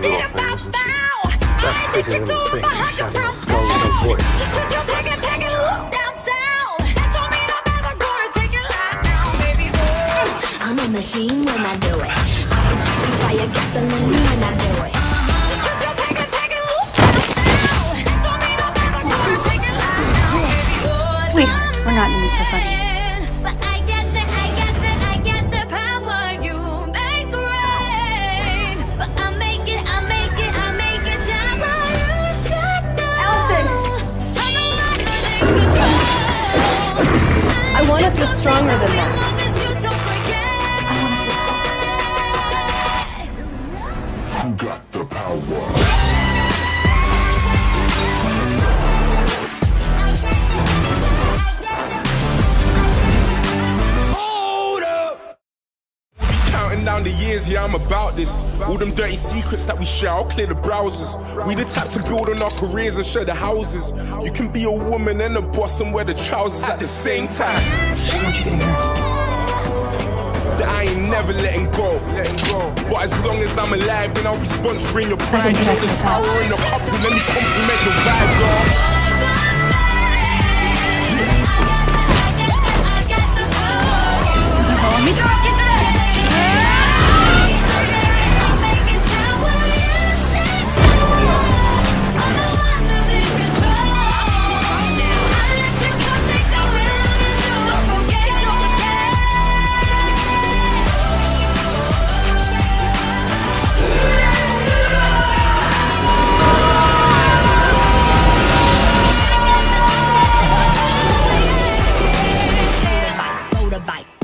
pretty little thing, shouting a skull with no voice. Just cause you're taking, taking a look down south. That don't mean I'm ever gonna take it lying down, baby. I'm a machine when I do it. I can catch you fire gasoline when I do it. Just cause you're taking, taking a look down south. That don't mean I'm ever gonna take it lying down, baby. Sweetheart, we're not in the mood for fucking. I want to feel stronger than that. Got the power? Counting down the years, yeah, I'm about this. All them dirty secrets that we share, I'll clear the browsers. We the type to build on our careers and share the houses. You can be a woman and a boss and wear the trousers at the same time. I want you getting hurt. That I ain't never letting go, letting go. But as long as I'm alive, then I'll be sponsoring your pride. You know there's power in the couple, let me compliment your vibe, Motorbike.